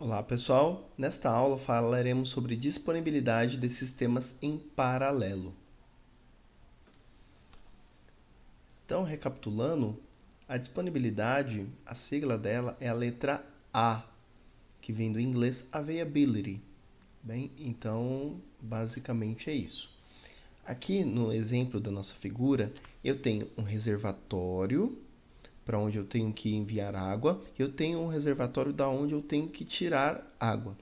Olá pessoal, nesta aula falaremos sobre disponibilidade de sistemas em paralelo. Então, recapitulando, a disponibilidade, a sigla dela é a letra A, que vem do inglês availability. Bem, então basicamente é isso. Aqui no exemplo da nossa figura, eu tenho um reservatório para onde eu tenho que enviar água, eu tenho um reservatório da onde eu tenho que tirar água.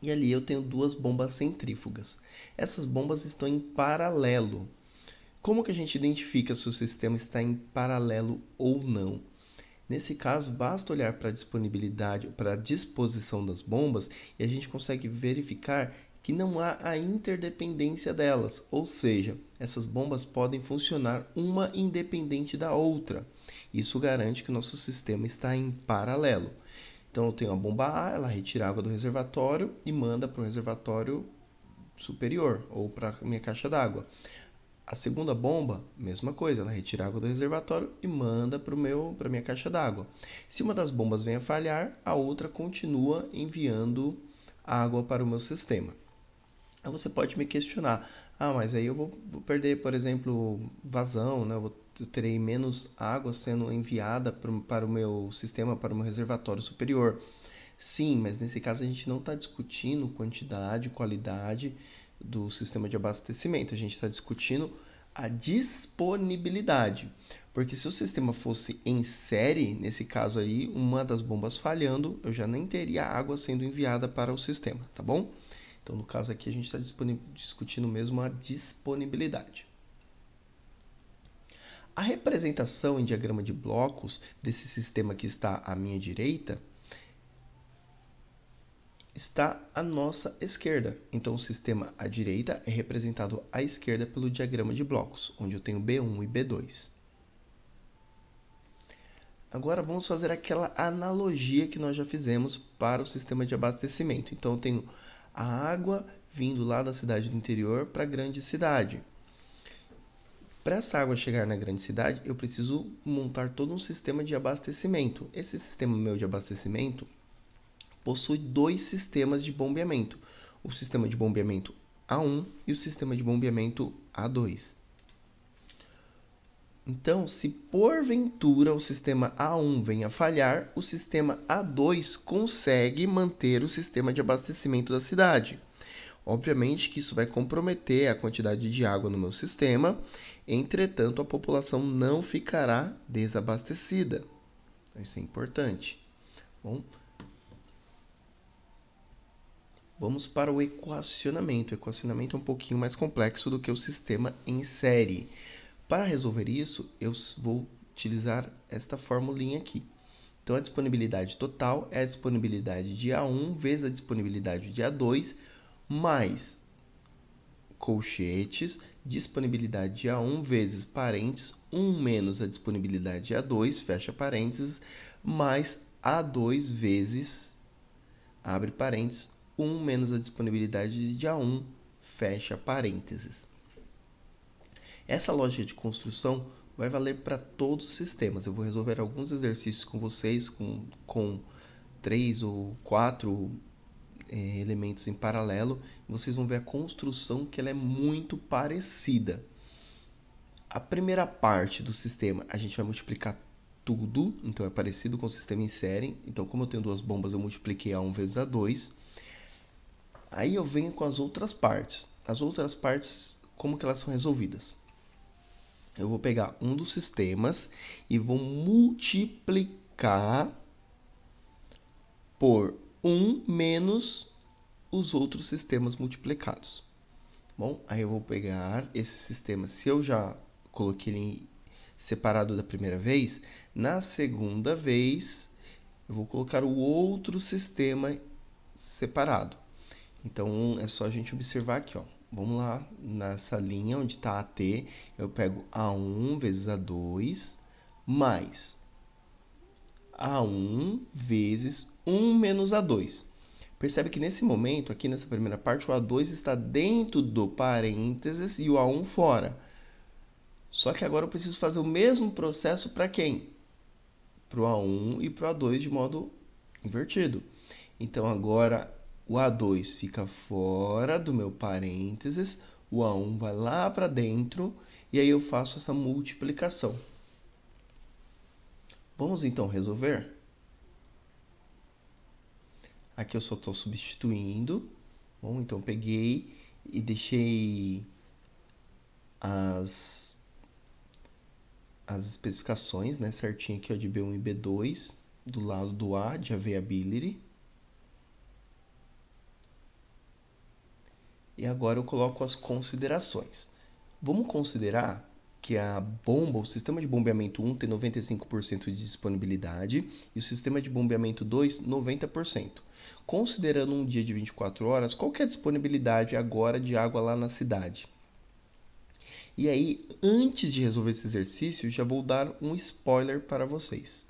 E ali eu tenho duas bombas centrífugas. Essas bombas estão em paralelo. Como que a gente identifica se o sistema está em paralelo ou não? Nesse caso, basta olhar para a disponibilidade, para a disposição das bombas e a gente consegue verificar que não há a interdependência delas, ou seja, essas bombas podem funcionar uma independente da outra. Isso garante que o nosso sistema está em paralelo. Então eu tenho a bomba A, ela retira água do reservatório e manda para o reservatório superior ou para a minha caixa d'água. A segunda bomba, mesma coisa, ela retira água do reservatório e manda para a minha caixa d'água. Se uma das bombas vem a falhar, a outra continua enviando água para o meu sistema. Aí você pode me questionar, ah, mas aí eu vou, vou perder, por exemplo, vazão, né? Eu vou eu terei menos água sendo enviada para o meu sistema, para o meu reservatório superior. Sim, mas nesse caso a gente não está discutindo quantidade, qualidade do sistema de abastecimento, a gente está discutindo a disponibilidade. Porque se o sistema fosse em série, nesse caso aí, uma das bombas falhando, eu já nem teria água sendo enviada para o sistema, tá bom? Então, no caso aqui, a gente está discutindo mesmo a disponibilidade. A representação em diagrama de blocos desse sistema que está à minha direita está à nossa esquerda. Então, o sistema à direita é representado à esquerda pelo diagrama de blocos, onde eu tenho B1 e B2. Agora vamos fazer aquela analogia que nós já fizemos para o sistema de abastecimento. Então, eu tenho a água vindo lá da cidade do interior para a grande cidade. Para essa água chegar na grande cidade, eu preciso montar todo um sistema de abastecimento. Esse sistema meu de abastecimento possui dois sistemas de bombeamento: o sistema de bombeamento A1 e o sistema de bombeamento A2. Então, se porventura o sistema A1 venha a falhar, o sistema A2 consegue manter o sistema de abastecimento da cidade. Obviamente que isso vai comprometer a quantidade de água no meu sistema, entretanto, a população não ficará desabastecida. Então, isso é importante. Bom, vamos para o equacionamento. O equacionamento é um pouquinho mais complexo do que o sistema em série. Para resolver isso, eu vou utilizar esta formulinha aqui. Então, a disponibilidade total é a disponibilidade de A1 vezes a disponibilidade de A2 mais colchetes, disponibilidade de A1 vezes parênteses, 1 menos a disponibilidade de A2, fecha parênteses, mais A2 vezes, abre parênteses, 1 menos a disponibilidade de A1, fecha parênteses. Essa lógica de construção vai valer para todos os sistemas. Eu vou resolver alguns exercícios com vocês com, com três ou quatro é, elementos em paralelo, vocês vão ver a construção que ela é muito parecida. A primeira parte do sistema a gente vai multiplicar tudo, então é parecido com o sistema em série. Então, como eu tenho duas bombas, eu multipliquei A1 vezes A2. Aí eu venho com as outras partes. As outras partes, como que elas são resolvidas? Eu vou pegar um dos sistemas e vou multiplicar por 1 menos os outros sistemas multiplicados. Bom, aí eu vou pegar esse sistema, se eu já coloquei ele separado da primeira vez, na segunda vez eu vou colocar o outro sistema separado. Então é só a gente observar aqui, ó. Vamos lá, nessa linha onde está AT, eu pego A1 vezes A2 mais A1 vezes 1 menos A2. Percebe que nesse momento, aqui nessa primeira parte, o A2 está dentro do parênteses e o A1 fora. Só que agora eu preciso fazer o mesmo processo para quem? Para o A1 e para o A2 de modo invertido. Então agora o A2 fica fora do meu parênteses, o A1 vai lá para dentro e aí eu faço essa multiplicação. Vamos então resolver? Aqui eu só estou substituindo. Bom, então peguei e deixei as, as especificações né, certinho aqui ó, de B1 e B2 do lado do A de availability. E agora eu coloco as considerações. Vamos considerar que a bomba, o sistema de bombeamento 1 tem 95% de disponibilidade e o sistema de bombeamento 2 90%. Considerando um dia de 24 horas, qual é a disponibilidade agora de água lá na cidade? E aí, antes de resolver esse exercício, já vou dar um spoiler para vocês.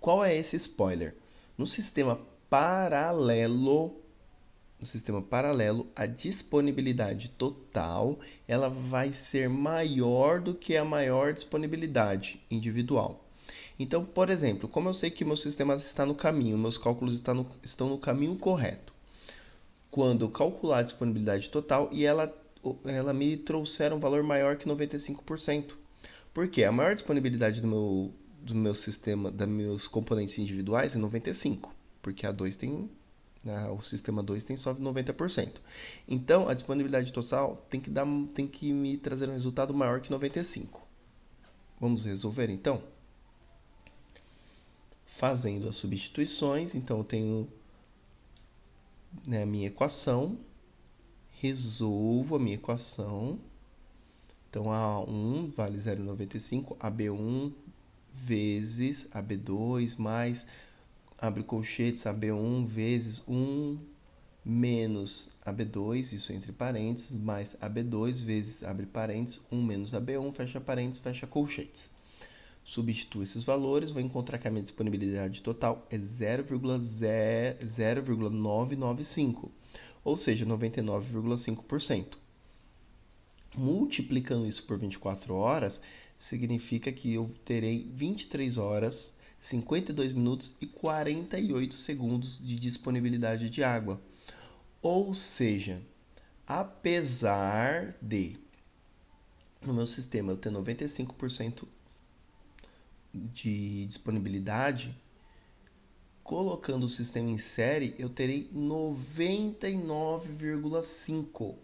Qual é esse spoiler? No sistema paralelo no sistema paralelo, a disponibilidade total ela vai ser maior do que a maior disponibilidade individual. Então, por exemplo, como eu sei que meu sistema está no caminho, meus cálculos estão no, estão no caminho correto, quando calcular a disponibilidade total e ela, ela me trouxer um valor maior que 95%. Porque a maior disponibilidade do meu, do meu sistema, dos meus componentes individuais é 95%, porque a 2 tem? O sistema 2 tem só 90%. Então, a disponibilidade total tem que, dar, tem que me trazer um resultado maior que 95%. Vamos resolver então? Fazendo as substituições, então eu tenho né, a minha equação, resolvo a minha equação. Então, A1 vale 0,95, AB1 vezes AB2 mais abre colchetes AB1 vezes 1 menos AB2, isso entre parênteses, mais AB2 vezes, abre parênteses, 1 menos AB1, fecha parênteses, fecha colchetes. Substituo esses valores, vou encontrar que a minha disponibilidade total é 0,995, ou seja, 99,5%. Multiplicando isso por 24 horas, significa que eu terei 23 horas 52 minutos e 48 segundos de disponibilidade de água. Ou seja, apesar de no meu sistema eu ter 95% de disponibilidade, colocando o sistema em série, eu terei 99,5.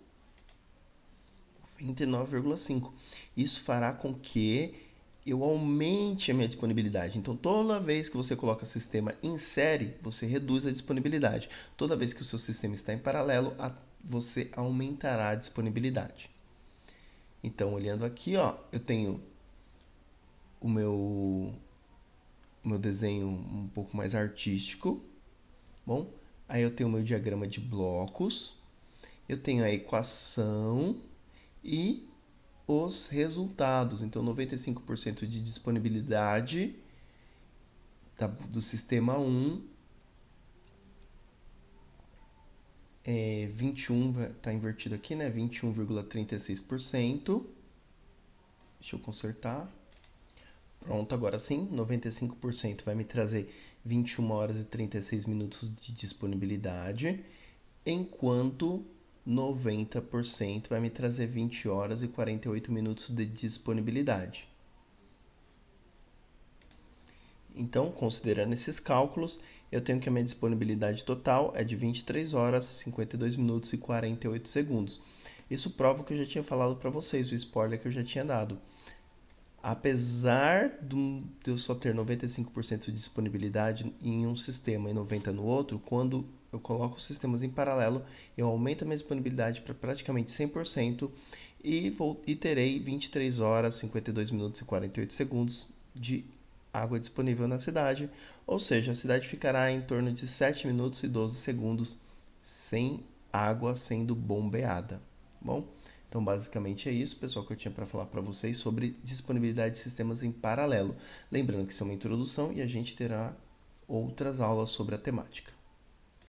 99,5. Isso fará com que eu aumente a minha disponibilidade. Então, toda vez que você coloca sistema em série, você reduz a disponibilidade. Toda vez que o seu sistema está em paralelo, você aumentará a disponibilidade. Então, olhando aqui, ó, eu tenho o meu, o meu desenho um pouco mais artístico. Bom, aí eu tenho o meu diagrama de blocos, eu tenho a equação e os resultados. Então, 95% de disponibilidade da, do sistema 1 é 21, está invertido aqui, né? 21,36%. Deixa eu consertar. Pronto, agora sim, 95% vai me trazer 21 horas e 36 minutos de disponibilidade, enquanto 90% vai me trazer 20 horas e 48 minutos de disponibilidade. Então, considerando esses cálculos, eu tenho que a minha disponibilidade total é de 23 horas, 52 minutos e 48 segundos. Isso prova o que eu já tinha falado para vocês, o spoiler que eu já tinha dado. Apesar de eu só ter 95% de disponibilidade em um sistema e 90% no outro, quando eu coloco os sistemas em paralelo, eu aumento a minha disponibilidade para praticamente 100% e, vou, e terei 23 horas, 52 minutos e 48 segundos de água disponível na cidade, ou seja, a cidade ficará em torno de 7 minutos e 12 segundos sem água sendo bombeada. Bom, então basicamente é isso, pessoal, que eu tinha para falar para vocês sobre disponibilidade de sistemas em paralelo. Lembrando que isso é uma introdução e a gente terá outras aulas sobre a temática.